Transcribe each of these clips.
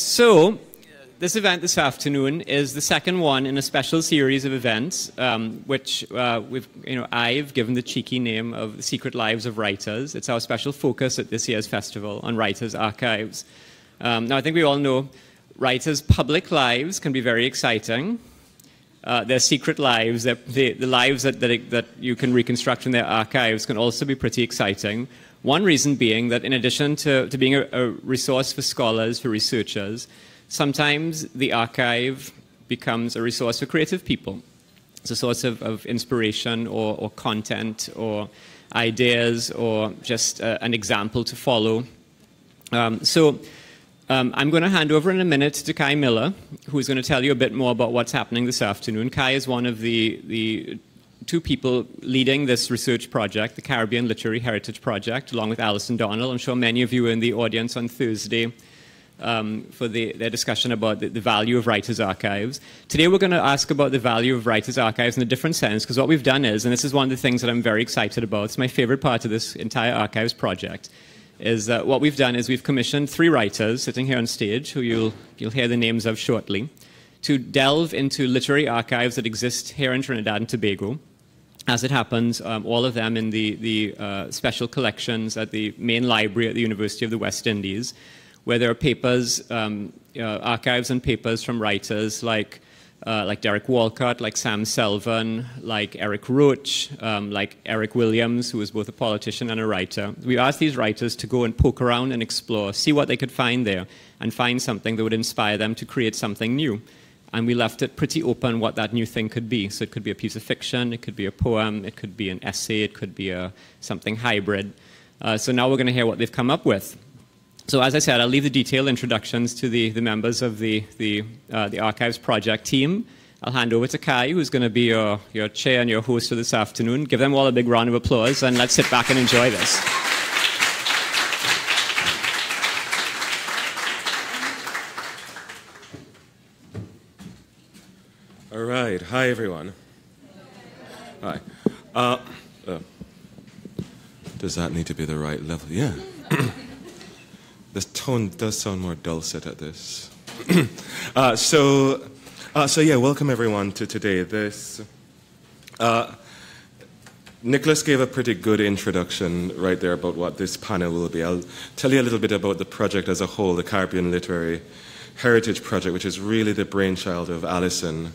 So, this event this afternoon is the second one in a special series of events, um, which uh, we've, you know, I've given the cheeky name of the Secret Lives of Writers. It's our special focus at this year's festival on writers' archives. Um, now, I think we all know writers' public lives can be very exciting. Uh, their secret lives, their, the, the lives that, that, that you can reconstruct in their archives, can also be pretty exciting. One reason being that, in addition to, to being a, a resource for scholars, for researchers, sometimes the archive becomes a resource for creative people. It's a source of, of inspiration or, or, content or ideas or just uh, an example to follow. Um, so um, I'm going to hand over in a minute to Kei Miller, who's going to tell you a bit more about what's happening this afternoon. Kei is one of the, the two people leading this research project, the Caribbean Literary Heritage Project, along with Alison Donnell. I'm sure many of you were in the audience on Thursday um, for the, their discussion about the, the, value of writers' archives. Today we're going to ask about the value of writers' archives in a different sense, because what we've done is, and this is one of the things that I'm very excited about, it's my favorite part of this entire archives project, is that what we've done is we've commissioned three writers sitting here on stage, who you'll, you'll hear the names of shortly, to delve into literary archives that exist here in Trinidad and Tobago as it happens, um, all of them in the, the uh, special collections at the main library at the University of the West Indies, where there are papers, um, uh, archives and papers from writers like, uh, like Derek Walcott, like Sam Selvon, like Eric Roach, um, like Eric Williams, who was both a politician and a writer. We asked these writers to go and poke around and explore, see what they could find there, and find something that would inspire them to create something new and we left it pretty open what that new thing could be. So it could be a piece of fiction, it could be a poem, it could be an essay, it could be a, something hybrid. Uh, so now we're going to hear what they've come up with. So as I said, I'll leave the detailed introductions to the, the members of the, the, uh, the Archives Project team. I'll hand over to Kei, who's going to be your, your chair and your host for this afternoon. Give them all a big round of applause, and let's sit back and enjoy this. All right. Hi, everyone. Hi. Uh, uh, does that need to be the right level? Yeah. this tone does sound more dulcet at this. uh, so, uh, so yeah, welcome everyone to today. This. Uh, Nicholas gave a pretty good introduction right there about what this panel will be. I'll tell you a little bit about the project as a whole, the Caribbean Literary Heritage Project, which is really the brainchild of Alison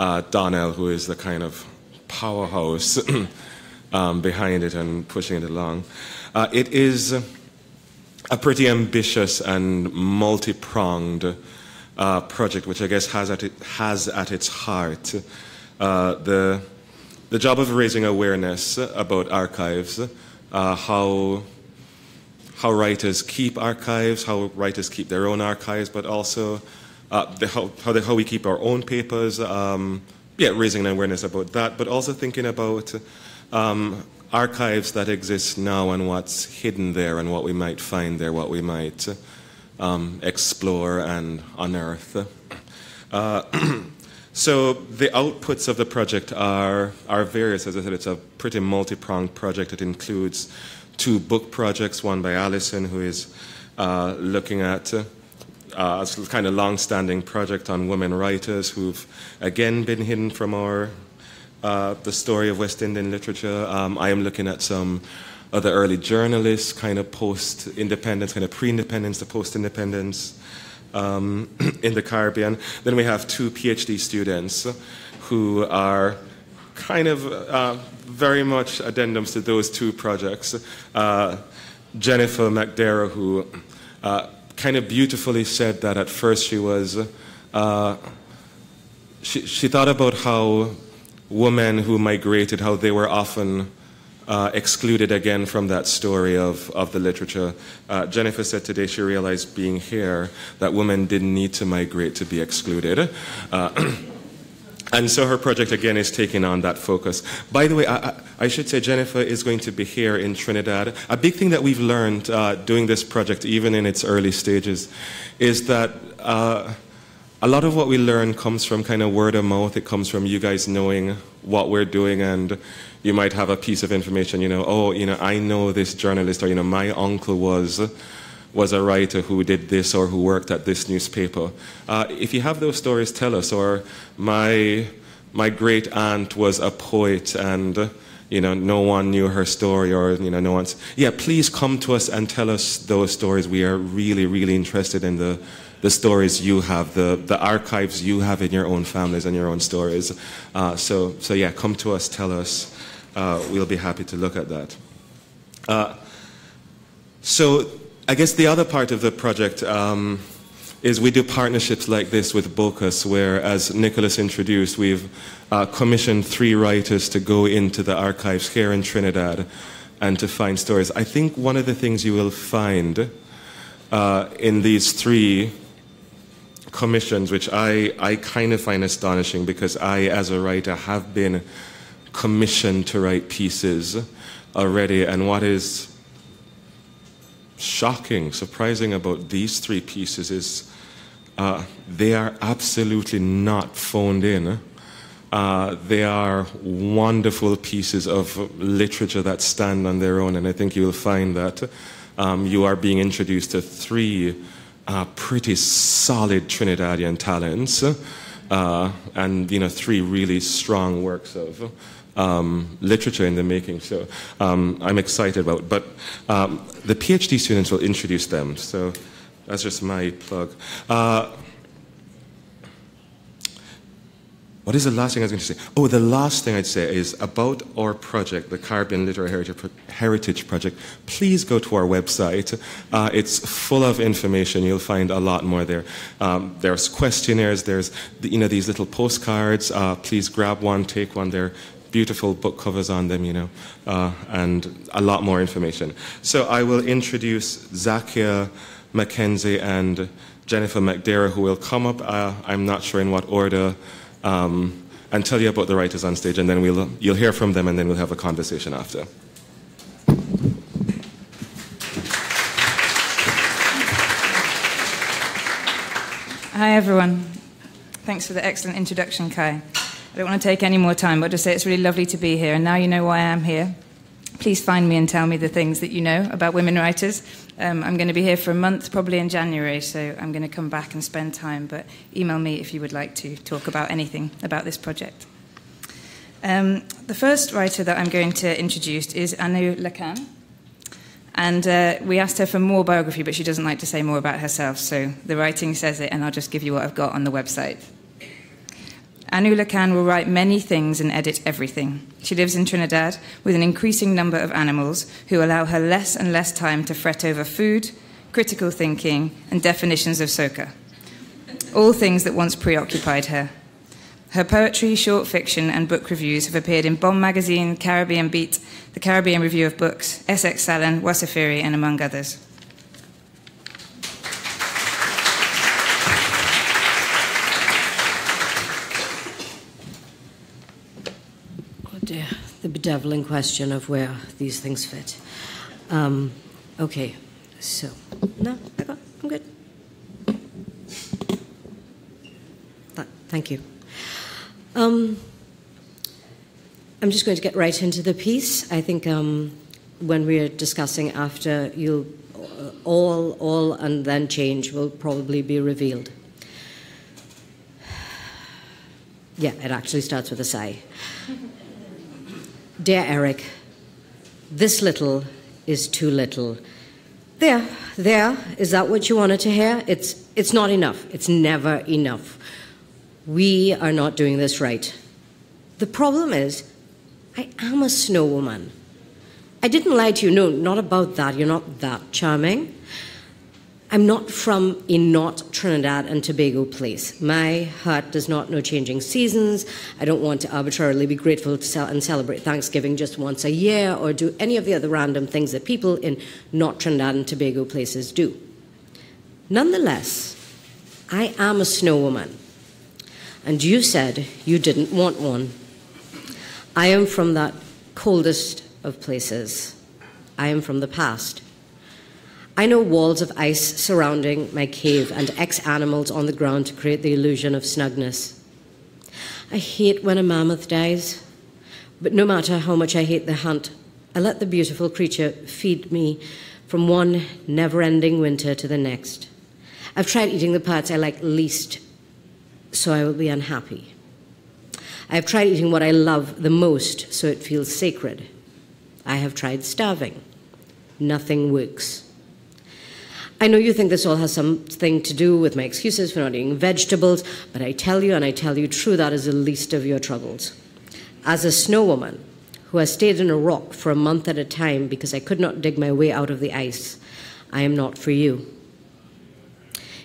uh, Donnell, who is the kind of powerhouse um, behind it and pushing it along. Uh, it is a pretty ambitious and multi pronged uh, project, which I guess has at, it, has at its heart uh, the, the job of raising awareness about archives, uh, how how writers keep archives, how writers keep their own archives, but also the, how, how, the, how, we keep our own papers, um, yeah, raising an awareness about that, but also thinking about um, archives that exist now and what's hidden there and what we might find there, what we might um, explore and unearth. Uh, so the outputs of the project are, are various. As I said, it's a pretty multi-pronged project. It includes two book projects, one by Alison, who is uh, looking at uh, kind of long-standing project on women writers who've again been hidden from our uh, the story of West Indian literature. Um, I am looking at some other early journalists, kind of post-independence, kind of pre-independence to post-independence um, in the Caribbean. Then we have two PhD students who are kind of uh, very much addendums to those two projects. Uh, Jennifer McDarragh, who uh, kind of beautifully said that at first she was, uh, she, she thought about how women who migrated, how they were often uh, excluded again from that story of, of the literature. Uh, Jennifer said today she realized being here that women didn't need to migrate to be excluded. And so her project again is taking on that focus. By the way, I, I, should say Jennifer is going to be here in Trinidad. A big thing that we've learned uh, doing this project, even in its early stages, is that uh, a lot of what we learn comes from kind of word of mouth. It comes from you guys knowing what we're doing, and you might have a piece of information, you know, oh, you know, I know this journalist, or, you know, my uncle was was a writer who did this or who worked at this newspaper. Uh, if you have those stories, tell us. Or my my great aunt was a poet and you know no one knew her story or you know no one's. Yeah please come to us and tell us those stories. We are really really interested in the the stories you have the the archives you have in your own families and your own stories. Uh, so so yeah come to us tell us. Uh, we'll be happy to look at that. Uh, so i guess the other part of the project um, is we do partnerships like this with Bocas, where, as Nicholas introduced, we've uh, commissioned three writers to go into the archives here in Trinidad and to find stories. I think one of the things you will find uh, in these three commissions, which I, I kind of find astonishing because I, as a writer, have been commissioned to write pieces already, and what is shocking, surprising about these three pieces is uh, they are absolutely not phoned in. Uh, they are wonderful pieces of literature that stand on their own, and I think you'll find that um, you are being introduced to three uh, pretty solid Trinidadian talents, uh, and you know three really strong works of um, literature in the making. So um, I'm excited about. It. But um, the PhD students will introduce them. So that's just my plug. Uh, what is the last thing I was going to say? Oh, the last thing I'd say is about our project, the Caribbean Literary Heritage Project. Please go to our website. Uh, it's full of information. You'll find a lot more there. Um, there's questionnaires. There's you know these little postcards. Uh, please grab one, take one. They're beautiful book covers on them, you know, uh, and a lot more information. So I will introduce Zakia Mackenzie and Jennifer McDara, who will come up, uh, I'm not sure in what order, um, and tell you about the writers on stage, and then we'll, you'll hear from them, and then we'll have a conversation after. Hi, everyone. Thanks for the excellent introduction, Kei. I don't want to take any more time, but just say it's really lovely to be here. And now you know why I am here. Please find me and tell me the things that you know about women writers. Um, I'm going to be here for a month, probably in January, so I'm going to come back and spend time. But email me if you would like to talk about anything about this project. Um, the first writer that I'm going to introduce is Anu Lakhan. And uh, we asked her for more biography, but she doesn't like to say more about herself. So the writing says it, and I'll just give you what I've got on the website. Anu Lakhan will write many things and edit everything. She lives in Trinidad with an increasing number of animals who allow her less and less time to fret over food, critical thinking, and definitions of soca. All things that once preoccupied her. Her poetry, short fiction, and book reviews have appeared in Bomb Magazine, Caribbean Beat, the Caribbean Review of Books, sx salon, Wasafiri, and among others. the bedeviling question of where these things fit. Um, okay, so no, I got, I'm good. Thank you. Um, I'm just going to get right into the piece. I think um, when we're discussing after, you'll uh, all, all, and then change will probably be revealed. Yeah, it actually starts with a sigh. Dear Eric, this little is too little. There, there, is that what you wanted to hear? It's, it's not enough. It's never enough. We are not doing this right. The problem is, I am a snow woman. I didn't lie to you. No, not about that. You're not that charming. I'm not from a not Trinidad and Tobago place. My heart does not know changing seasons. I don't want to arbitrarily be grateful to and celebrate Thanksgiving just once a year or do any of the other random things that people in not Trinidad and Tobago places do. Nonetheless, I am a snow woman. And you said you didn't want one. I am from that coldest of places. I am from the past. I know walls of ice surrounding my cave and X animals on the ground to create the illusion of snugness. I hate when a mammoth dies, but no matter how much I hate the hunt, I let the beautiful creature feed me from one never ending winter to the next. I've tried eating the parts I like least so I will be unhappy. I have tried eating what I love the most so it feels sacred. I have tried starving. Nothing works. I know you think this all has something to do with my excuses for not eating vegetables, but I tell you, and I tell you true, that is the least of your troubles. As a snow woman who has stayed in a rock for a month at a time because I could not dig my way out of the ice, I am not for you.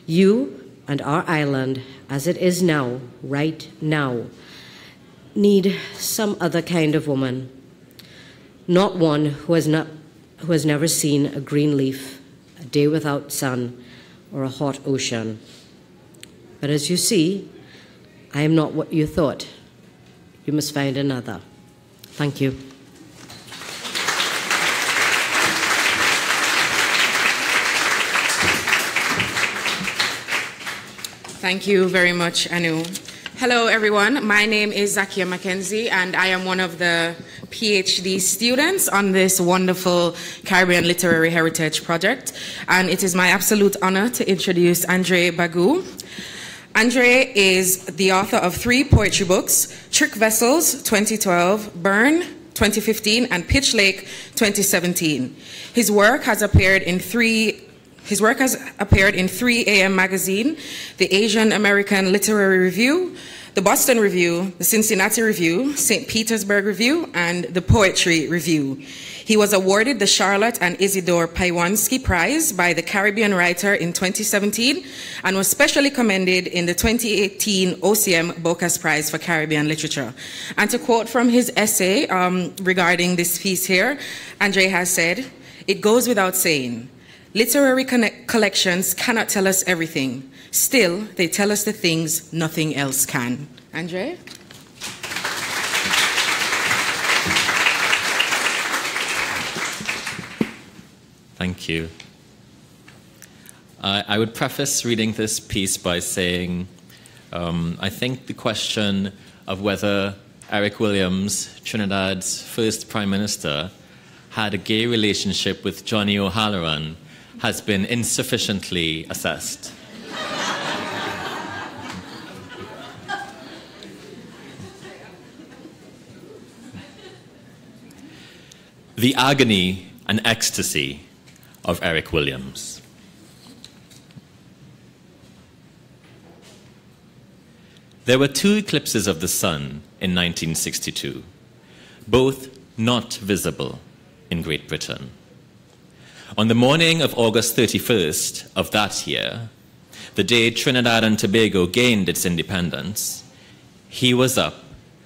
You and our island, as it is now, right now, need some other kind of woman, not one who has, not, who has never seen a green leaf day without sun, or a hot ocean. But as you see, I am not what you thought. You must find another. Thank you. Thank you very much, Anu. Hello, everyone. My name is Zakia Mackenzie, and I am one of the PhD students on this wonderful Caribbean Literary Heritage Project. And it is my absolute honor to introduce Andre Bagoo. Andre is the author of three poetry books Trick Vessels 2012, Burn 2015, and Pitch Lake 2017. His work has appeared in three his work has appeared in 3 AM Magazine, the Asian American Literary Review, the Boston Review, the Cincinnati Review, St. Petersburg Review, and the Poetry Review. He was awarded the Charlotte and Isidore Paiewonsky Prize by the Caribbean Writer in 2017 and was specially commended in the 2018 OCM Bocas Prize for Caribbean Literature. And to quote from his essay um, regarding this piece here, Andre has said, It goes without saying Literary collections cannot tell us everything. Still, they tell us the things nothing else can. Andre? Thank you. I, I would preface reading this piece by saying um, I think the question of whether Eric Williams, Trinidad's first Prime Minister, had a gay relationship with Johnny O'Halloran has been insufficiently assessed. The agony and ecstasy of Eric Williams. There were two eclipses of the sun in 1962, both not visible in Great Britain. On the morning of August 31st of that year, the day Trinidad and Tobago gained its independence, he was up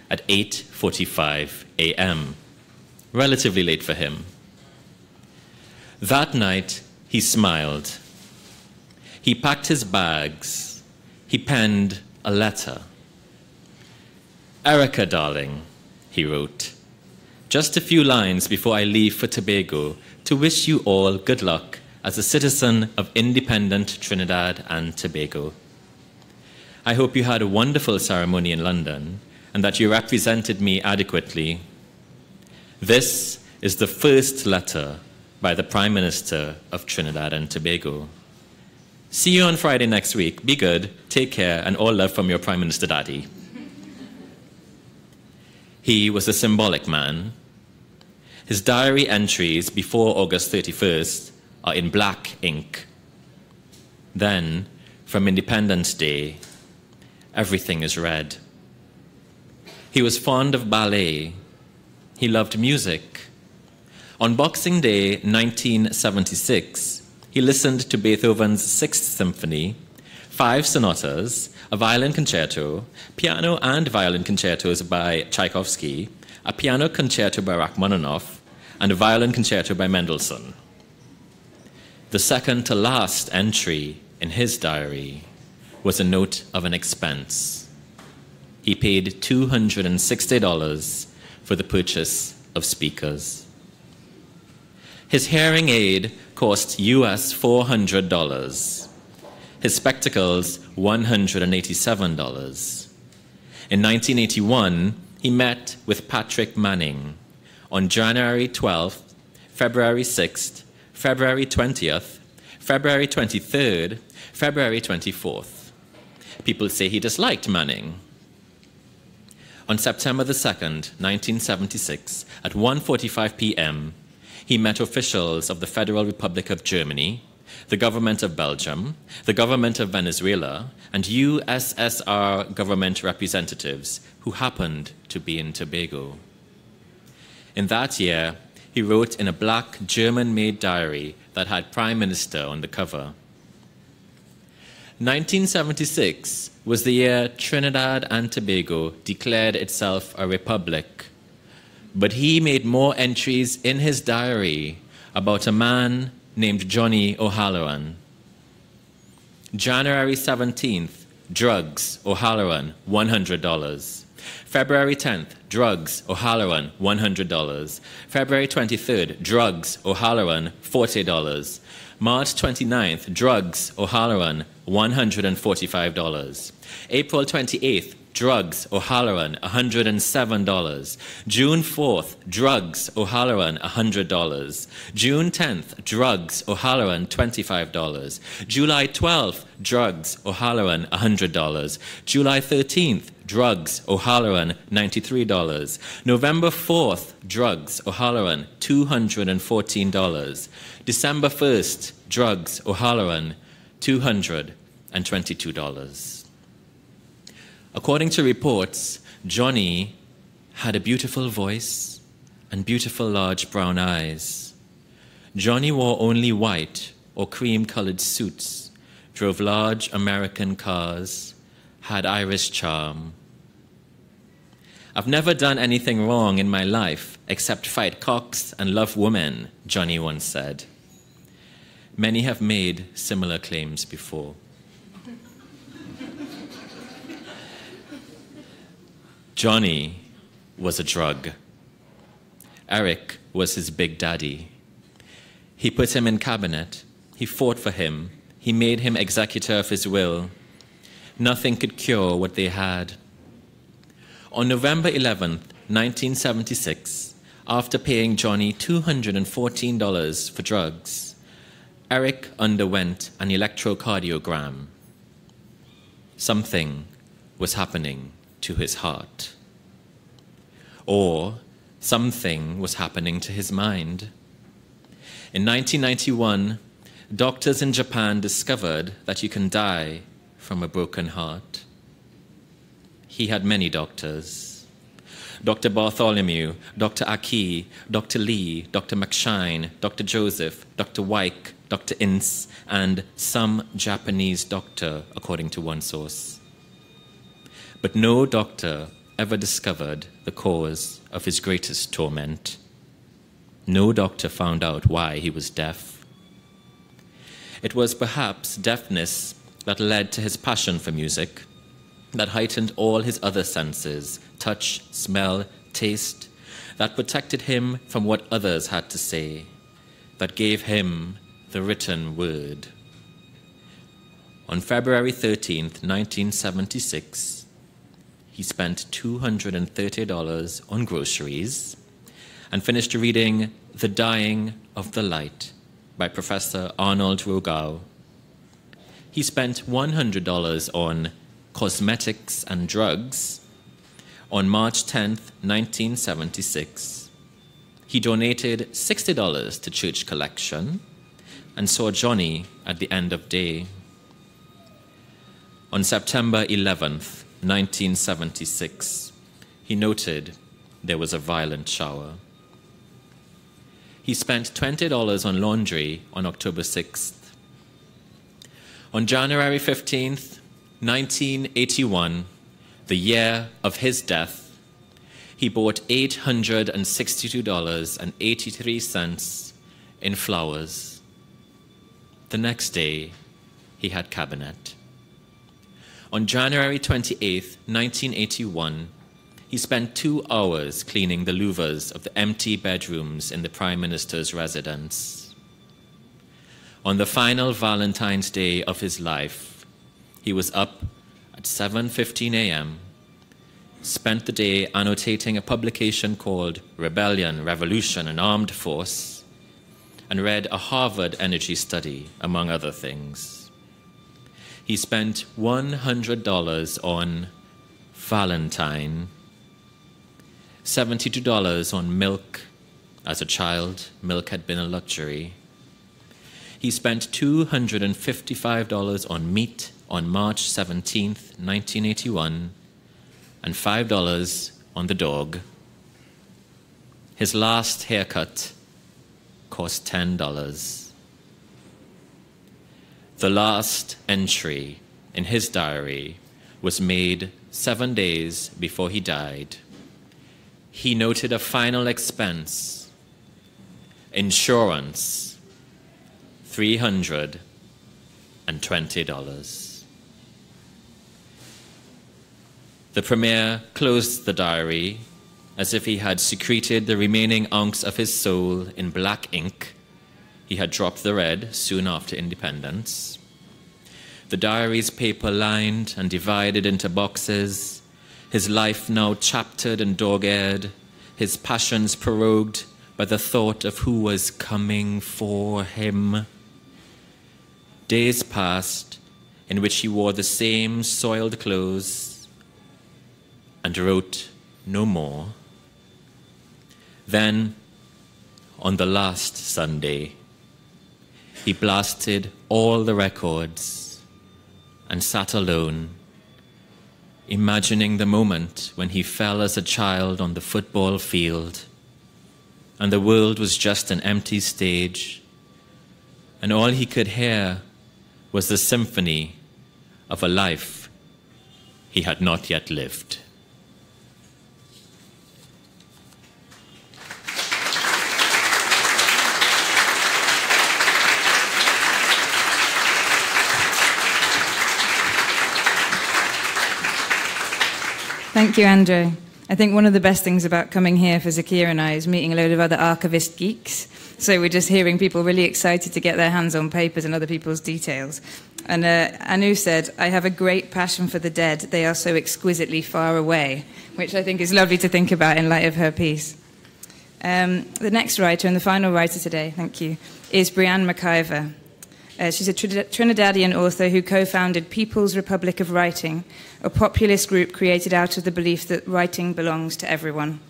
at 8:45 a.m. Relatively late for him. That night, he smiled. He packed his bags. He penned a letter. Erica, darling, he wrote, just a few lines before I leave for Tobago to wish you all good luck as a citizen of independent Trinidad and Tobago. I hope you had a wonderful ceremony in London and that you represented me adequately. This is the first letter by the Prime Minister of Trinidad and Tobago. See you on Friday next week. Be good, take care, and all love from your Prime Minister Daddy. He was a symbolic man his diary entries before August 31st in black ink. Then, from Independence Day, everything is red. He was fond of ballet. He loved music. On Boxing Day 1976, he listened to Beethoven's Sixth Symphony, five sonatas, a violin concerto, piano and violin concertos by Tchaikovsky, a piano concerto by Rachmaninoff, and a violin concerto by Mendelssohn. The second to last entry in his diary was a note of an expense. He paid $260 for the purchase of speakers. His hearing aid cost US $400. His spectacles, $187. In 1981, he met with Patrick Manning, on January 12th, February 6th, February 20th, February 23rd, February 24th. People say he disliked Manning. On September the 2nd, 1976, at 1:45 p.m., he met officials of the Federal Republic of Germany, the government of Belgium, the government of Venezuela, and USSR government representatives who happened to be in Tobago. In that year, he wrote in a black German made diary that had Prime Minister on the cover. 1976 was the year Trinidad and Tobago declared itself a republic. But he made more entries in his diary about a man named Johnny O'Halloran. January 17th, drugs, O'Halloran, $100. February 10th, drugs, O'Halloran, $100. February 23rd, drugs, O'Halloran, $40. March 29th, drugs, O'Halloran, $145. April 28th, drugs, O'Halloran, $107. June 4th, drugs, O'Halloran, $100. June 10th, drugs, O'Halloran, $25. July 12th, drugs, O'Halloran, $100. July 13th, drugs, O'Halloran, $93. November 4th, drugs, O'Halloran, $214. December 1st, drugs, O'Halloran, $222. According to reports, Johnny had a beautiful voice and beautiful large brown eyes. Johnny wore only white or cream colored suits, drove large American cars, had Irish charm. I've never done anything wrong in my life except fight cocks and love women, Johnny once said. Many have made similar claims before. Johnny was a drug. Eric was his big daddy. He put him in cabinet. He fought for him. He made him executor of his will. Nothing could cure what they had. On November 11, 1976, after paying Johnny $214 for drugs, Eric underwent an electrocardiogram. Something was happening to his heart. Or something was happening to his mind. In 1991, doctors in Japan discovered that you can die from a broken heart. He had many doctors. Dr. Bartholomew, Dr. Aki, Dr. Lee, Dr. McShine, Dr. Joseph, Dr. Wyke, Dr. Ince, and some Japanese doctor, according to one source. But no doctor ever discovered the cause of his greatest torment. No doctor found out why he was deaf. It was perhaps deafness that led to his passion for music, that heightened all his other senses touch, smell, taste, that protected him from what others had to say, that gave him the written word. On February 13th, 1976, he spent $230 on groceries and finished reading The Dying of the Light by Professor Arnold Rogow. He spent $100 on cosmetics and drugs on March 10th, 1976. He donated $60 to church collection and saw Johnny at the end of day. On September 11th, 1976, he noted there was a violent shower. He spent $20 on laundry on October 6th. On January 15th, 1981, the year of his death, he bought $862.83 in flowers. The next day, he had cabinet. On January 28, 1981, he spent two hours cleaning the louvers of the empty bedrooms in the Prime Minister's residence. On the final Valentine's Day of his life, he was up at 7:15 a.m., spent the day annotating a publication called Rebellion, Revolution, and Armed Force, and read a Harvard energy study, among other things. He spent $100 on Valentine, $72 on milk. As a child, milk had been a luxury. He spent $255 on meat on March 17, 1981, and $5 on the dog. His last haircut cost $10. The last entry in his diary was made seven days before he died. He noted a final expense insurance $320. The Premier closed the diary as if he had secreted the remaining ounce of his soul in black ink. He had dropped the red soon after independence. The diary's paper lined and divided into boxes, his life now chaptered and dog eared, his passions prorogued by the thought of who was coming for him. Days passed in which he wore the same soiled clothes and wrote no more. Then, on the last Sunday, he blasted all the records and sat alone, imagining the moment when he fell as a child on the football field and the world was just an empty stage, and all he could hear was the symphony of a life he had not yet lived. Thank you, Andrew. I think one of the best things about coming here for Zakia and I is meeting a load of other archivist geeks. So we're just hearing people really excited to get their hands on papers and other people's details. And uh, Anu said, I have a great passion for the dead. They are so exquisitely far away, which I think is lovely to think about in light of her piece. Um, the next writer and the final writer today, thank you, is Breanne McIvor. Uh, she's a Trinidadian author who co founded People's Republic of Writing, a populist group created out of the belief that writing belongs to everyone.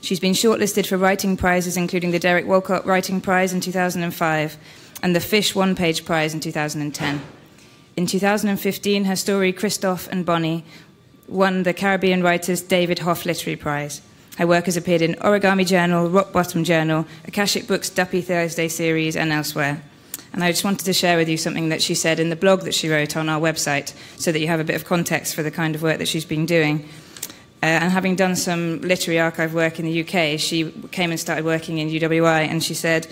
She's been shortlisted for writing prizes, including the Derek Walcott Writing Prize in 2005 and the Fish One Page Prize in 2010. In 2015, her story Christoph and Bonnie won the Caribbean Writers David Hough Literary Prize. Her work has appeared in Origami Journal, Rock Bottom Journal, Akashic Books Duppy Thursday series, and elsewhere. And I just wanted to share with you something that she said in the blog that she wrote on our website so that you have a bit of context for the kind of work that she's been doing. Uh, and having done some literary archive work in the UK, she came and started working in UWI, and she said,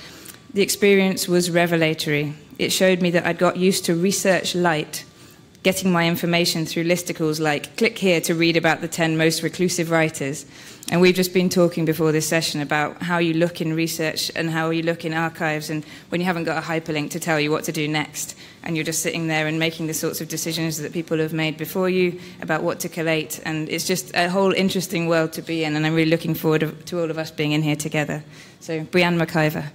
The experience was revelatory. It showed me that I'd got used to research light, getting my information through listicles like click here to read about the 10 most reclusive writers. And we've just been talking before this session about how you look in research and how you look in archives, and when you haven't got a hyperlink to tell you what to do next, and you're just sitting there and making the sorts of decisions that people have made before you about what to collate. And it's just a whole interesting world to be in, and I'm really looking forward to all of us being in here together. So, Breanne McIvor.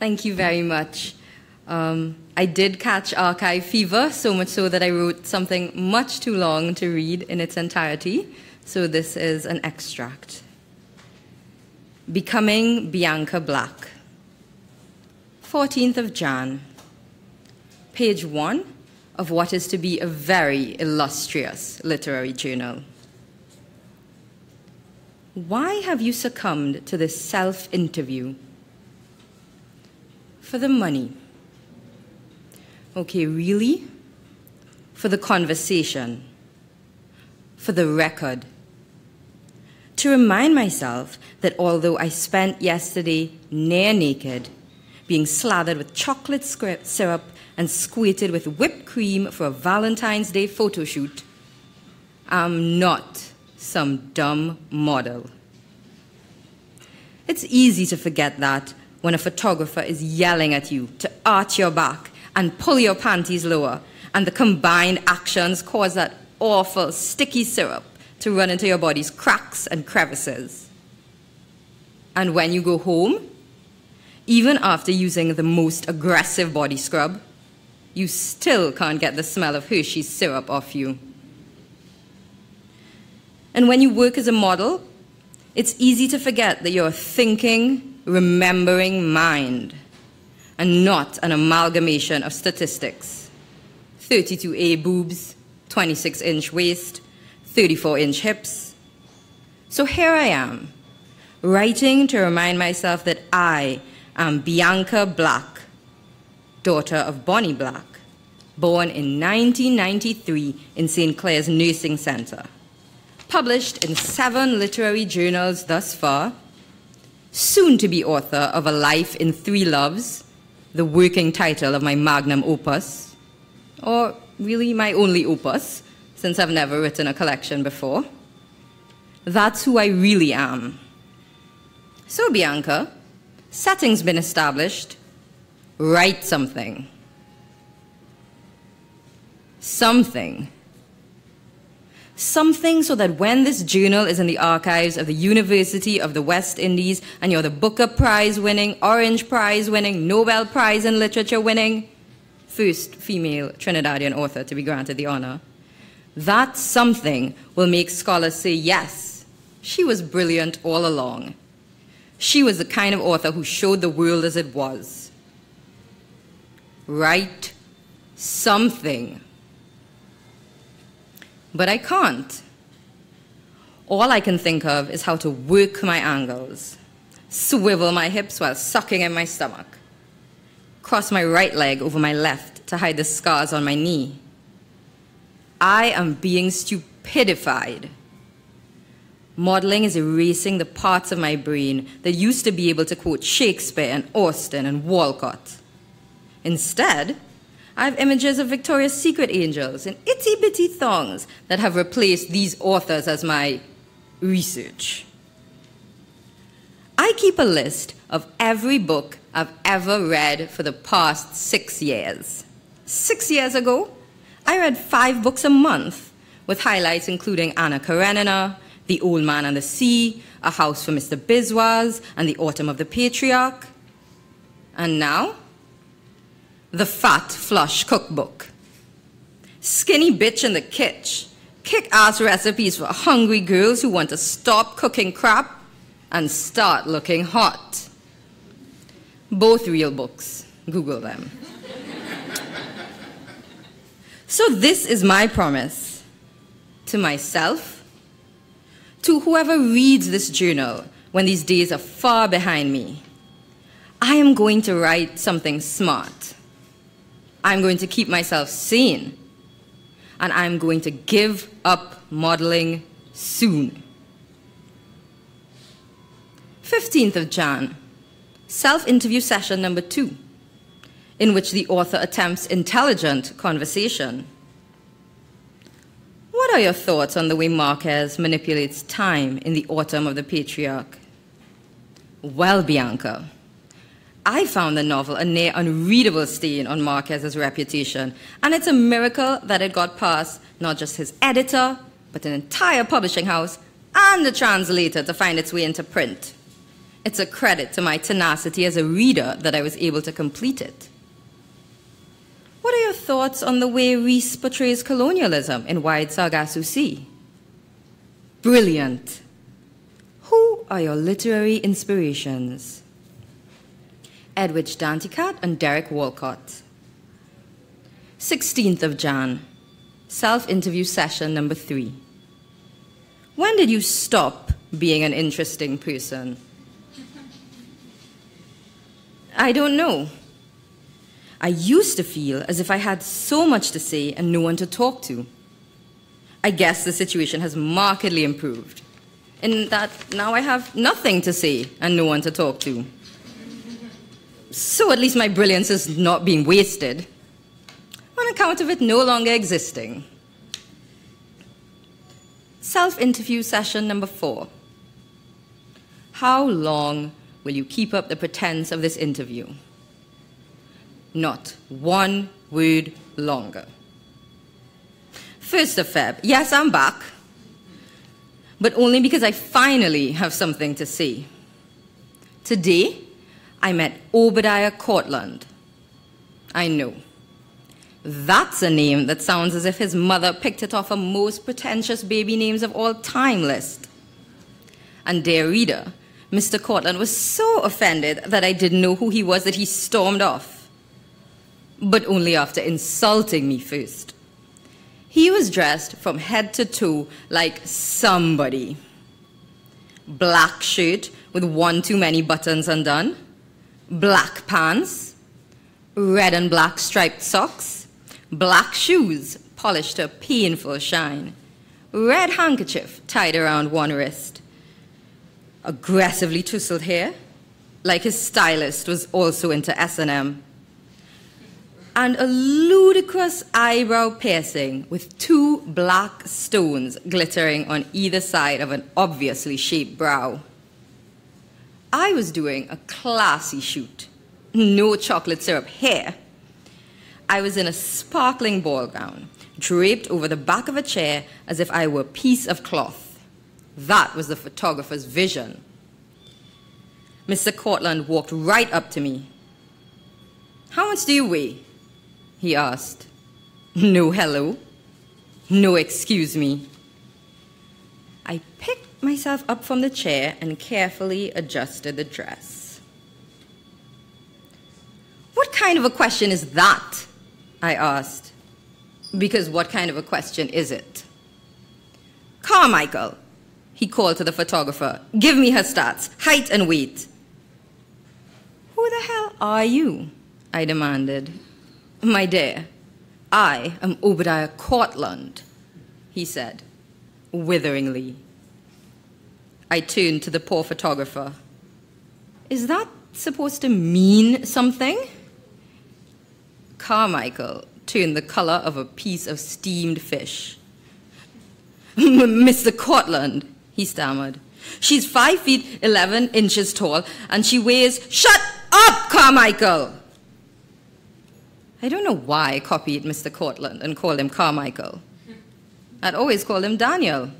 Thank you very much. Um, I did catch archive fever, so much so that I wrote something much too long to read in its entirety. So this is an extract. Becoming Bianca Black. 14th of Jan. Page 1 of what is to be a very illustrious literary journal. Why have you succumbed to this self interview? For the money Okay, really? For the conversation, for the record. To remind myself that although I spent yesterday near naked, being slathered with chocolate syrup and squirted with whipped cream for a Valentine's Day photo shoot, I'm not some dumb model. It's easy to forget that when a photographer is yelling at you to arch your back and pull your panties lower, and the combined actions cause that awful, sticky syrup to run into your body's cracks and crevices. And when you go home, even after using the most aggressive body scrub, you still can't get the smell of Hershey's syrup off you. And when you work as a model, it's easy to forget that you're a thinking, remembering mind and not an amalgamation of statistics. 32A boobs, 26 inch waist, 34 inch hips. So here I am, writing to remind myself that I am Bianca Black, daughter of Bonnie Black, born in 1993 in St. Clair's Nursing Center published in seven literary journals thus far, soon to be author of A Life in Three Loves, the working title of my magnum opus, or really my only opus, since I've never written a collection before. That's who I really am. So, Bianca, setting's been established. Write something. Something something so that when this journal is in the archives of the University of the West Indies and you're the Booker Prize winning, Orange Prize winning, Nobel Prize in Literature winning, first female Trinidadian author to be granted the honor, that something will make scholars say, yes, she was brilliant all along. She was the kind of author who showed the world as it was. Write something but I can't. All I can think of is how to work my angles, swivel my hips while sucking in my stomach, cross my right leg over my left to hide the scars on my knee. I am being stupidified. Modeling is erasing the parts of my brain that used to be able to quote Shakespeare and Austen and Walcott. Instead, I have images of Victoria's Secret angels in itty bitty thongs that have replaced these authors as my research. I keep a list of every book I've ever read for the past six years. Six years ago, I read five books a month, with highlights including Anna Karenina, The Old Man and the Sea, A House for Mr. Biswas, and The Autumn of the Patriarch. And now, the Fat Flush Cookbook. Skinny Bitch in the Kitch. Kick ass recipes for hungry girls who want to stop cooking crap and start looking hot. Both real books. Google them. so, this is my promise to myself, to whoever reads this journal when these days are far behind me. I am going to write something smart I'm going to keep myself sane. And I'm going to give up modeling soon. 15th of Jan, self interview session number two, in which the author attempts intelligent conversation. What are your thoughts on the way Marquez manipulates time in the autumn of the patriarch? Well, Bianca, I found the novel a near unreadable stain on Marquez's reputation, and it's a miracle that it got past not just his editor, but an entire publishing house and the translator to find its way into print. It's a credit to my tenacity as a reader that I was able to complete it. What are your thoughts on the way Rhys portrays colonialism in Wide Sargasso Sea? Brilliant. Who are your literary inspirations? Edwidge Danticat and Derek Walcott. 16th of Jan, self interview session number three. When did you stop being an interesting person? I don't know. I used to feel as if I had so much to say and no one to talk to. I guess the situation has markedly improved in that now I have nothing to say and no one to talk to. So at least my brilliance is not being wasted on account of it no longer existing. Self interview session number four. How long will you keep up the pretense of this interview? Not one word longer. First of Feb. Yes, I'm back. But only because I finally have something to say. Today, I met Obadiah Cortland. I know. That's a name that sounds as if his mother picked it off a most pretentious baby names of all time list. And dear reader, Mr. Cortland was so offended that I didn't know who he was that he stormed off. But only after insulting me first. He was dressed from head to toe like somebody. Black shirt with one too many buttons undone, black pants, red and black striped socks, black shoes polished to a painful shine, red handkerchief tied around one wrist, aggressively tousled hair, like his stylist was also into S&M, and a ludicrous eyebrow piercing with two black stones glittering on either side of an obviously shaped brow. I was doing a classy shoot. No chocolate syrup hair. I was in a sparkling ball gown, draped over the back of a chair as if I were a piece of cloth. That was the photographer's vision. Mr. Cortland walked right up to me. How much do you weigh? He asked. No hello. No excuse me. I picked myself up from the chair and carefully adjusted the dress. What kind of a question is that? I asked. Because what kind of a question is it? Carmichael, he called to the photographer. Give me her stats, height and weight. Who the hell are you? I demanded. My dear, I am Obadiah Cortland, he said, witheringly. I turned to the poor photographer. Is that supposed to mean something? Carmichael turned the color of a piece of steamed fish. Mr. Cortland, he stammered. She's five feet eleven inches tall and she weighs. Shut up, Carmichael! I don't know why I copied Mr. Cortland and called him Carmichael. I'd always call him Daniel.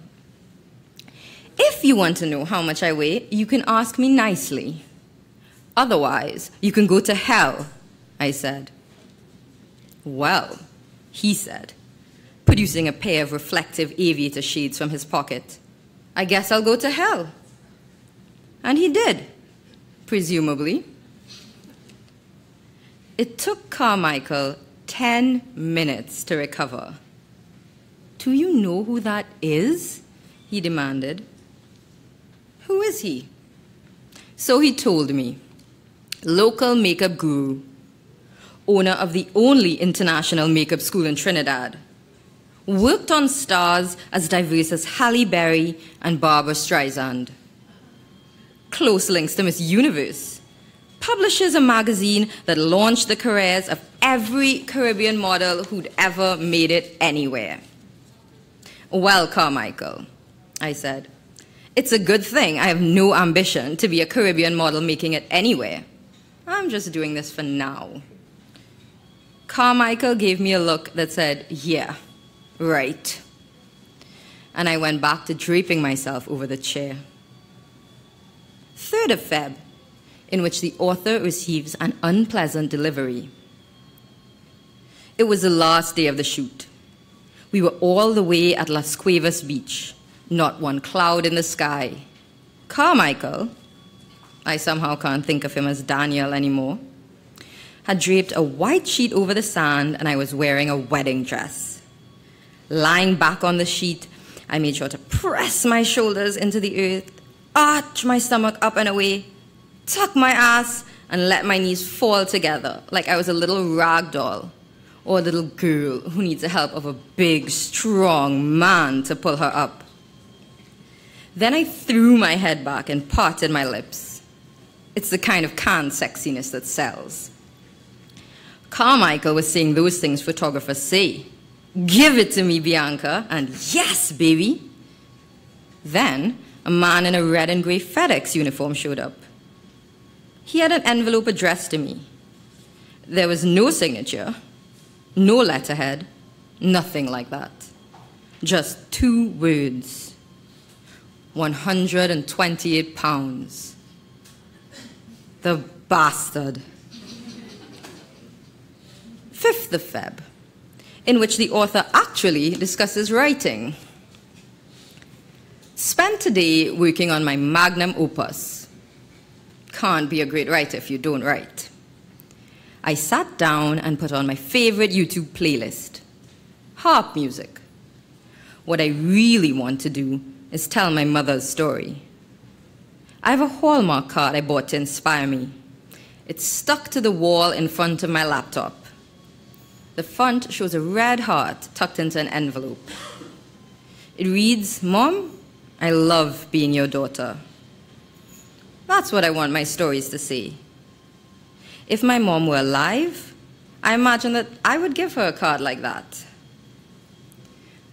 If you want to know how much I weigh, you can ask me nicely. Otherwise, you can go to hell, I said. Well, he said, producing a pair of reflective aviator shades from his pocket, I guess I'll go to hell. And he did, presumably. It took Carmichael 10 minutes to recover. Do you know who that is? He demanded. Who is he? So he told me. Local makeup guru, owner of the only international makeup school in Trinidad, worked on stars as diverse as Halle Berry and Barbra Streisand. Close links to Miss Universe. Publishes a magazine that launched the careers of every Caribbean model who'd ever made it anywhere. Well, Carmichael, I said, it's a good thing I have no ambition to be a Caribbean model making it anywhere. I'm just doing this for now. Carmichael gave me a look that said, Yeah, right. And I went back to draping myself over the chair. 3rd of Feb, in which the author receives an unpleasant delivery. It was the last day of the shoot. We were all the way at Las Cuevas Beach, not one cloud in the sky. Carmichael, I somehow can't think of him as Daniel anymore, had draped a white sheet over the sand and I was wearing a wedding dress. Lying back on the sheet, I made sure to press my shoulders into the earth, arch my stomach up and away, tuck my ass, and let my knees fall together like I was a little rag doll or a little girl who needs the help of a big, strong man to pull her up. Then I threw my head back and parted my lips. It's the kind of canned sexiness that sells. Carmichael was saying those things photographers say. Give it to me, Bianca, and yes, baby. Then a man in a red and gray FedEx uniform showed up. He had an envelope addressed to me. There was no signature, no letterhead, nothing like that. Just two words 128 pounds. The bastard. 5th of Feb, in which the author actually discusses writing. Spent today working on my magnum opus. Can't be a great writer if you don't write. I sat down and put on my favorite YouTube playlist harp music. What I really want to do is tell my mother's story. I have a Hallmark card I bought to inspire me. It's stuck to the wall in front of my laptop. The front shows a red heart tucked into an envelope. It reads, Mom, I love being your daughter. That's what I want my stories to say. If my mom were alive, I imagine that I would give her a card like that.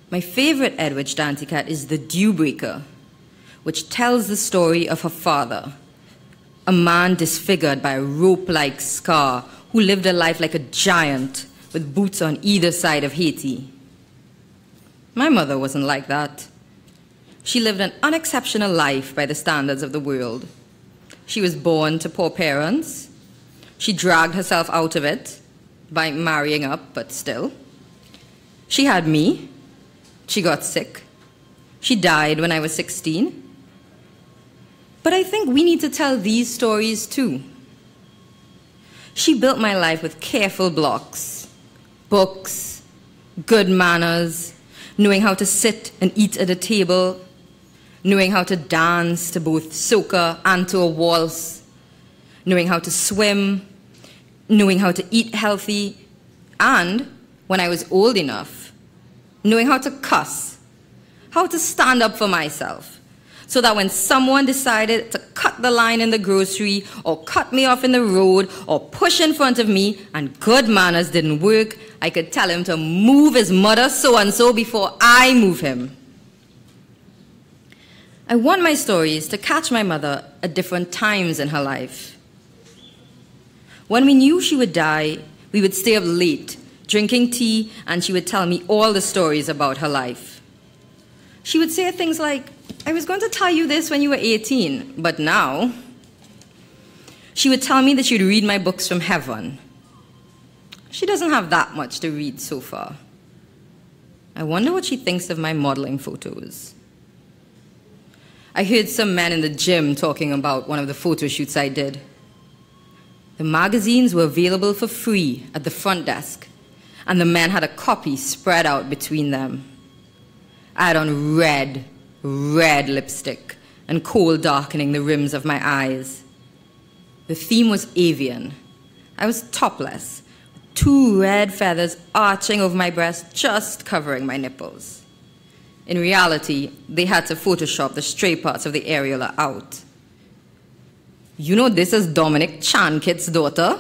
My favorite Edwidge Danticat is The Dew Breaker, which tells the story of her father, a man disfigured by a rope like scar who lived a life like a giant with boots on either side of Haiti. My mother wasn't like that. She lived an unexceptional life by the standards of the world. She was born to poor parents. She dragged herself out of it by marrying up, but still. She had me, she got sick. She died when I was 16. But I think we need to tell these stories too. She built my life with careful blocks, books, good manners, knowing how to sit and eat at a table, knowing how to dance to both soca and to a waltz, knowing how to swim, knowing how to eat healthy, and when I was old enough, knowing how to cuss, how to stand up for myself, so that when someone decided to cut the line in the grocery or cut me off in the road or push in front of me and good manners didn't work, I could tell him to move his mother so and so before I move him. I want my stories to catch my mother at different times in her life. When we knew she would die, we would stay up late drinking tea, and she would tell me all the stories about her life. She would say things like, I was going to tell you this when you were 18, but now. She would tell me that she'd read my books from heaven. She doesn't have that much to read so far. I wonder what she thinks of my modeling photos. I heard some men in the gym talking about one of the photo shoots I did. The magazines were available for free at the front desk and the men had a copy spread out between them. I had on red, red lipstick and coal darkening the rims of my eyes. The theme was avian. I was topless, two red feathers arching over my breast, just covering my nipples. In reality, they had to Photoshop the stray parts of the areola out. You know, this is Dominic Chankit's daughter,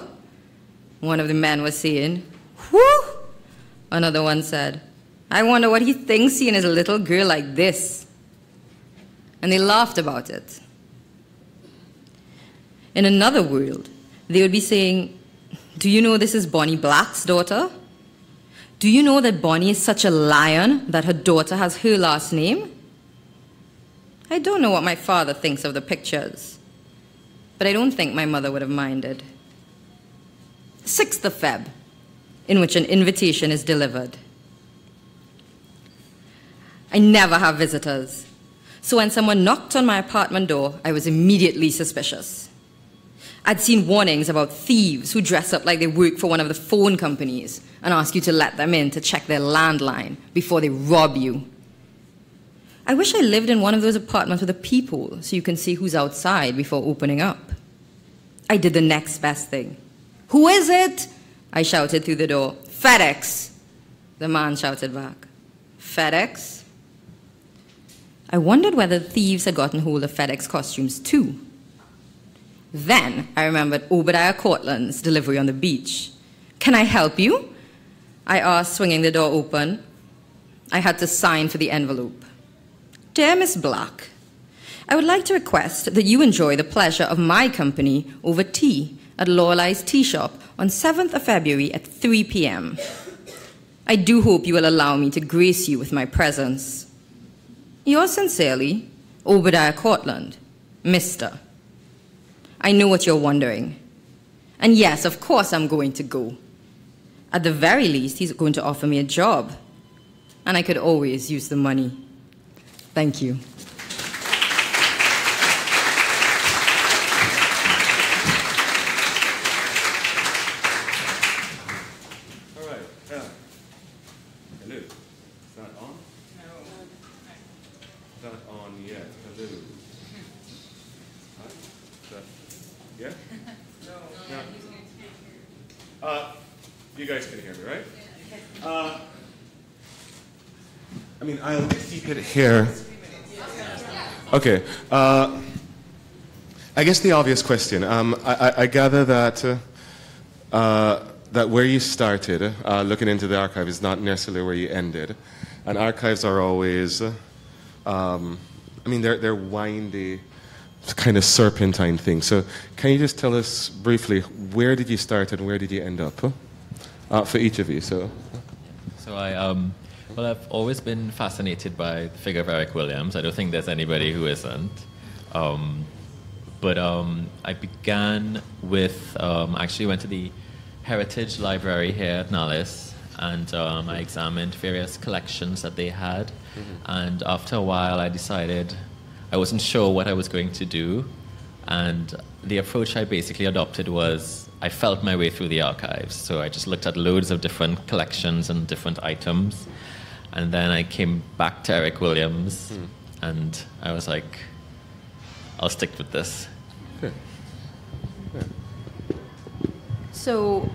one of the men was saying. Whew! Another one said, I wonder what he thinks seeing his little girl like this. And they laughed about it. In another world, they would be saying, Do you know this is Bonnie Black's daughter? Do you know that Bonnie is such a lion that her daughter has her last name? I don't know what my father thinks of the pictures, but I don't think my mother would have minded. 6th of Feb in which an invitation is delivered. I never have visitors. So when someone knocked on my apartment door, I was immediately suspicious. I'd seen warnings about thieves who dress up like they work for one of the phone companies and ask you to let them in to check their landline before they rob you. I wish I lived in one of those apartments with a peephole so you can see who's outside before opening up. I did the next best thing. Who is it? I shouted through the door, FedEx! The man shouted back, FedEx? I wondered whether the thieves had gotten hold of FedEx costumes too. Then I remembered Obadiah Cortland's delivery on the beach. Can I help you? I asked, swinging the door open. I had to sign for the envelope. Dear Miss Black, I would like to request that you enjoy the pleasure of my company over tea at Lorelei's Tea Shop on 7th of February at 3 p.m. I do hope you will allow me to grace you with my presence. Yours sincerely, Obadiah Cortland, Mr. I know what you're wondering. And yes, of course I'm going to go. At the very least, he's going to offer me a job. And I could always use the money. Thank you. All right. Yeah. Hello. Is that on? No. Not on yet. Hello. Huh? Is that- Yeah? No. Uh, you guys can hear me, right? Uh, I mean, I'll keep it here. Okay. Uh, I guess the obvious question. Um, I, I, gather that uh, uh, that where you started, uh, looking into the archive, is not necessarily where you ended, and archives are always. Um, I mean, they're they're windy, kind of serpentine things. So, can you just tell us briefly where did you start and where did you end up? Uh, for each of you. So. So I, um, well, I've always been fascinated by the figure of Eric Williams. I don't think there's anybody who isn't. Um, but um, I began with, um, I actually went to the Heritage Library here at NALIS, and um, I examined various collections that they had. And after a while, I decided I wasn't sure what I was going to do. And the approach I basically adopted was I felt my way through the archives. So I just looked at loads of different collections and different items. And then I came back to Eric Williams and I was like, I'll stick with this. So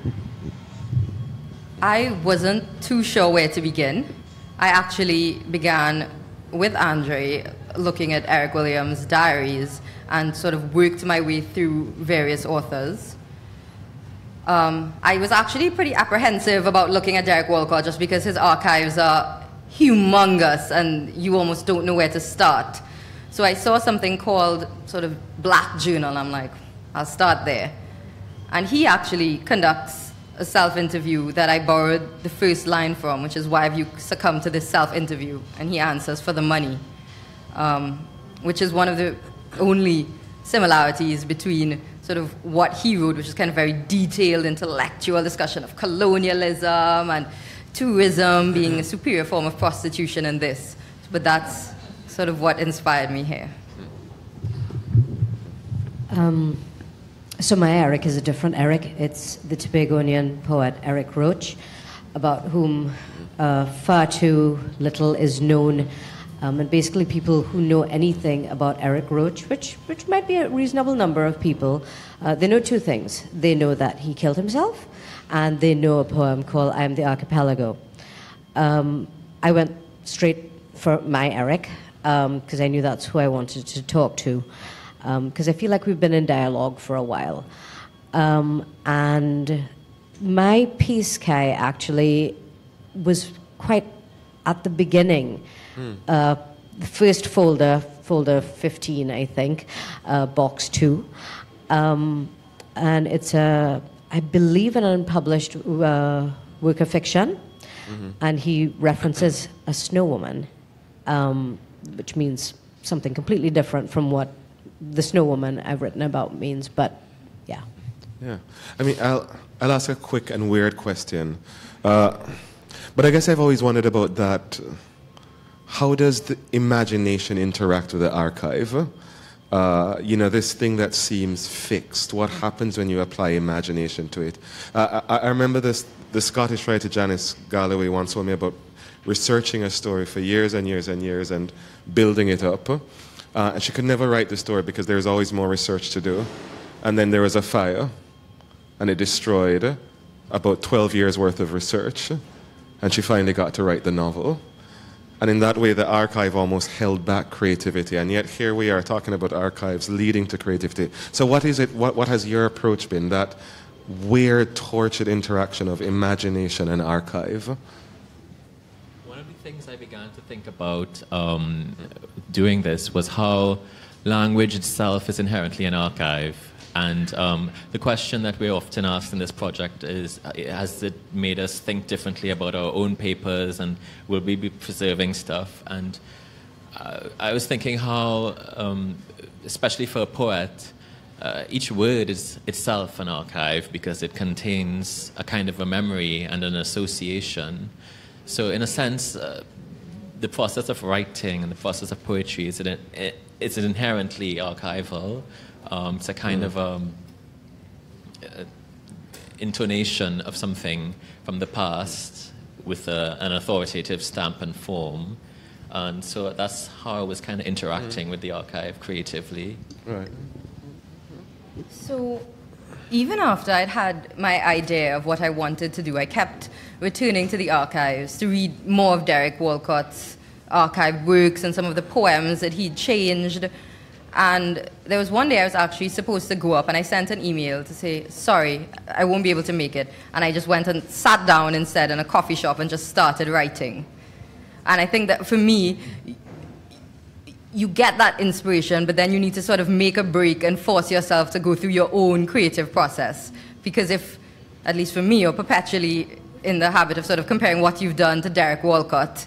I wasn't too sure where to begin. I actually began with Andre looking at Eric Williams' diaries and sort of worked my way through various authors. Um, I was actually pretty apprehensive about looking at Derek Walcott just because his archives are humongous and you almost don't know where to start. So I saw something called sort of Black Journal. I'm like, I'll start there. And he actually conducts a self interview that I borrowed the first line from, which is why have you succumbed to this self interview? And he answers for the money, um, which is one of the only similarities between sort of what he wrote, which is kind of very detailed intellectual discussion of colonialism and tourism being a superior form of prostitution and this. But that's sort of what inspired me here. Um, so my Eric is a different Eric. It's the Tobagonian poet Eric Roach, about whom uh, far too little is known. Um, and basically, people who know anything about Eric Roach, which, which might be a reasonable number of people, uh, they know two things. They know that he killed himself, and they know a poem called I Am the Archipelago. Um, I went straight for my Eric because I knew that's who I wanted to talk to because I feel like we've been in dialogue for a while. Um, and my piece, Kei, actually was quite at the beginning. Uh, the first folder, folder 15, I think, uh, box two. Um, and it's a, I believe, an unpublished uh, work of fiction. And he references a snow woman, um, which means something completely different from what the snow woman I've written about means. But yeah. Yeah. I mean, I'll, I'll ask a quick and weird question. Uh, but I guess I've always wondered about that. How does the imagination interact with the archive? Uh, you know, this thing that seems fixed. What happens when you apply imagination to it? Uh, I, I remember this, the Scottish writer Janice Galloway once told me about researching a story for years and years and years and building it up. Uh, and she could never write the story because there was always more research to do. And then there was a fire, and it destroyed about 12 years worth of research. And she finally got to write the novel. And in that way, the archive almost held back creativity. And yet, here we are talking about archives leading to creativity. So, what is it? What, what has your approach been? That weird, tortured interaction of imagination and archive? One of the things I began to think about um, doing this was how language itself is inherently an archive. And um, the question that we're often asked in this project is uh, Has it made us think differently about our own papers and will we be preserving stuff? And uh, I was thinking how, um, especially for a poet, uh, each word is itself an archive because it contains a kind of a memory and an association. So, in a sense, uh, the process of writing and the process of poetry is an, it's inherently archival. Um, it's a kind mm. of um, uh, intonation of something from the past with a, an authoritative stamp and form. And so that's how I was kind of interacting mm. with the archive creatively. Right. So even after I'd had my idea of what I wanted to do, I kept returning to the archives to read more of Derek Walcott's archived works and some of the poems that he'd changed. And there was one day I was actually supposed to go up, and I sent an email to say, Sorry, I won't be able to make it. And I just went and sat down instead in a coffee shop and just started writing. And I think that for me, you get that inspiration, but then you need to sort of make a break and force yourself to go through your own creative process. Because if, at least for me, you're perpetually in the habit of sort of comparing what you've done to Derek Walcott,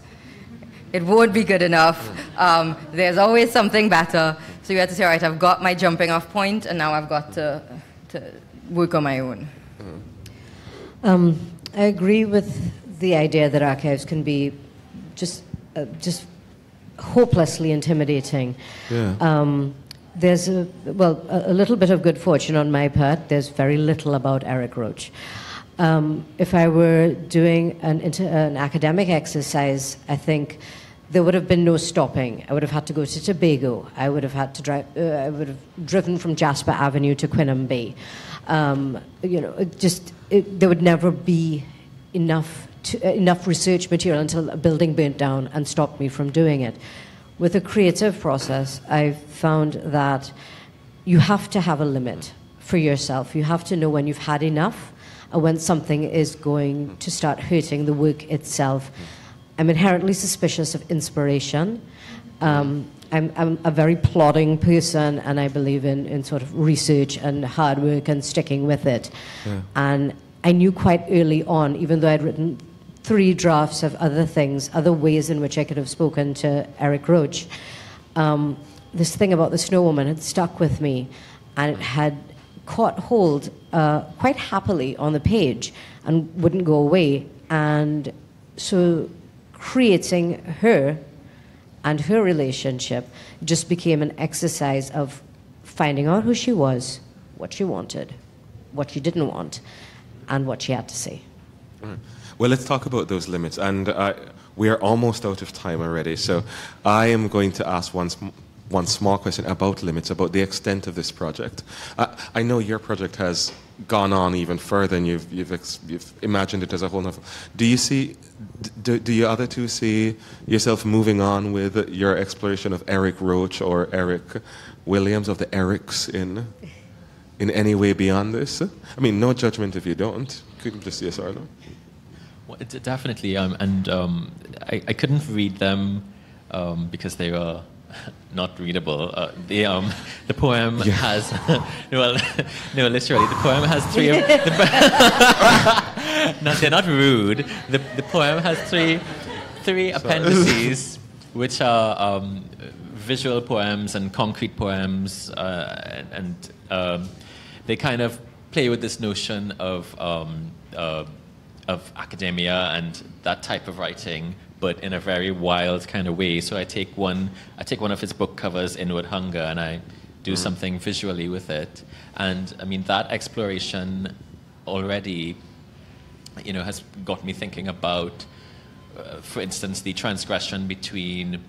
it won't be good enough. Um, there's always something better. So you have to say, all right, I've got my jumping off point, and now I've got to, to work on my own. Um, I agree with the idea that archives can be just, uh, just hopelessly intimidating. Yeah. Um, there's a, well, a, a, little bit of good fortune on my part. There's very little about Eric Roach. Um, if I were doing an, inter, an academic exercise, I think there would have been no stopping. I would have had to go to Tobago. I would have had to drive. Uh, I would have driven from Jasper Avenue to Quinam Bay. Um, you know, it just it, there would never be enough to, uh, enough research material until a building burnt down and stopped me from doing it. With a creative process, I've found that you have to have a limit for yourself. You have to know when you've had enough and when something is going to start hurting the work itself. I'm inherently suspicious of inspiration. Um, I'm, I'm, a very plodding person, and I believe in, in sort of research and hard work and sticking with it. Yeah. And I knew quite early on, even though I'd written three drafts of other things, other ways in which I could have spoken to Eric Roach, um, this thing about the snow woman had stuck with me, and it had caught hold uh, quite happily on the page and wouldn't go away. And so creating her and her relationship just became an exercise of finding out who she was, what she wanted, what she didn't want, and what she had to say. Well, let's talk about those limits. And uh, we are almost out of time already. So I am going to ask one, one small question about limits, about the extent of this project. Uh, I know your project has gone on even further and you've, you've, you've imagined it as a whole. Novel. Do you see do, do you other two see yourself moving on with your exploration of Eric Roach or Eric Williams of the Erics in in any way beyond this? I mean, no judgment if you don't. Could just yes or no. Well, definitely, um, and um, I, I, couldn't read them um, because they were not readable. Uh, the um, the poem yeah. has well, no, literally, the poem has three. Of, the, no, they're not rude. The the poem has three three appendices, which are um, visual poems and concrete poems, uh, and, and um, they kind of play with this notion of um, uh, of academia and that type of writing but in a very wild kind of way. So I take one, I take one of his book covers, Inward Hunger, and I do mm. something visually with it. And I mean that exploration already, you know, has got me thinking about, uh, for instance, the transgression between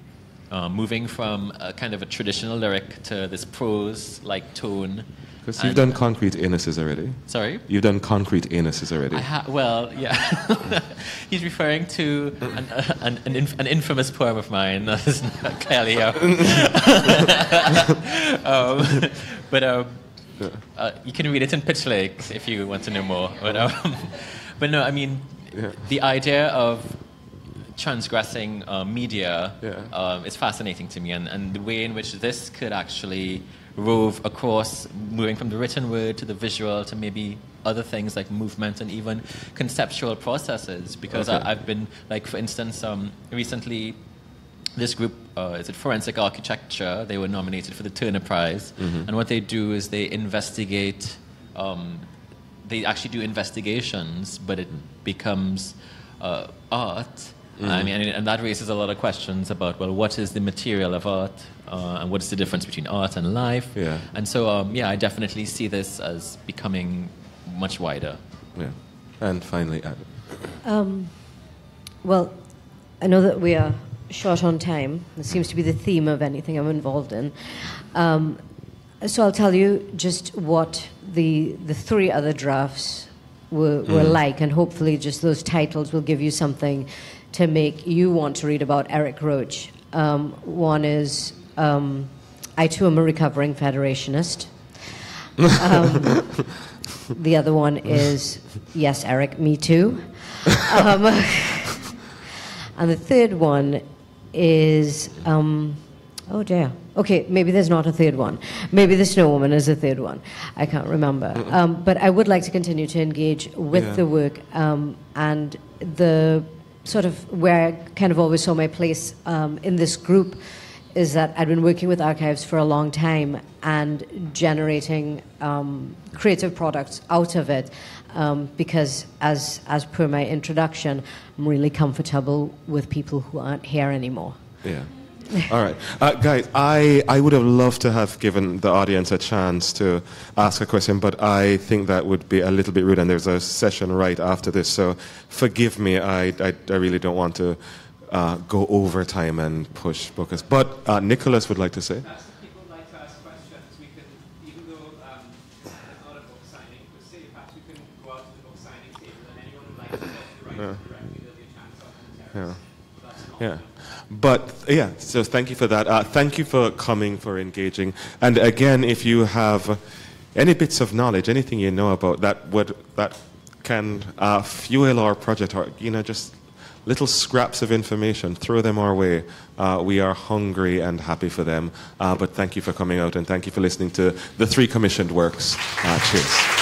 uh, moving from a kind of a traditional lyric to this prose-like tone because you've done concrete anuses already. Sorry? You've done concrete anuses already. Ha- well, yeah. He's referring to an, uh, an, an, inf- an, infamous poem of mine. That is clearly. Uh, um, but um, uh, you can read it in Pitch Lake if you want to know more. But, um, but no, I mean, yeah. the idea of transgressing uh, media yeah. um, is fascinating to me, and, and the way in which this could actually rove across, moving from the written word to the visual to maybe other things like movement and even conceptual processes. Because Okay. I, I've been, like, for instance, um, recently this group uh, is it forensic architecture they were nominated for the turner prize Mm-hmm. and what they do is they investigate um, they actually do investigations but it becomes uh, art Mm-hmm. I mean, and that raises a lot of questions about well, what is the material of art, uh, and what is the difference between art and life? Yeah. And so, um, yeah, I definitely see this as becoming much wider. Yeah. And finally, Adam. Um, well, I know that we are short on time. It seems to be the theme of anything I'm involved in. Um, so I'll tell you just what the the three other drafts were, were like, and hopefully, just those titles will give you something to make you want to read about Eric Roach. Um, one is um, I too am a recovering federationist. Um, the other one is yes, Eric, me too. Um, and the third one is um, oh dear. Okay, maybe there's not a third one. Maybe the snow woman is a third one. I can't remember. Um, but I would like to continue to engage with Yeah. the work um, and the sort of where I kind of always saw my place um, in this group is that I'd been working with archives for a long time and generating um, creative products out of it um, because, as, as per my introduction, I'm really comfortable with people who aren't here anymore. Yeah. All right. Uh, guys, I, I would have loved to have given the audience a chance to ask a question, but I think that would be a little bit rude, and there's a session right after this, so forgive me. I, I, I really don't want to uh, go over time and push Bocas. But uh, Nicholas would like to say. Perhaps if people would like to ask questions, we can, even though um, there's not a book signing per se, perhaps we can go out to the book signing table and anyone who'd like to talk to the writer directly, there'll be a chance out on the terrace. That's an Yeah. But yeah, so thank you for that. Uh, thank you for coming, for engaging. And again, if you have any bits of knowledge, anything you know about that would that can uh, fuel our project, or you know, just little scraps of information, throw them our way. Uh, we are hungry and happy for them. Uh, but thank you for coming out, and thank you for listening to the three commissioned works. Uh, cheers.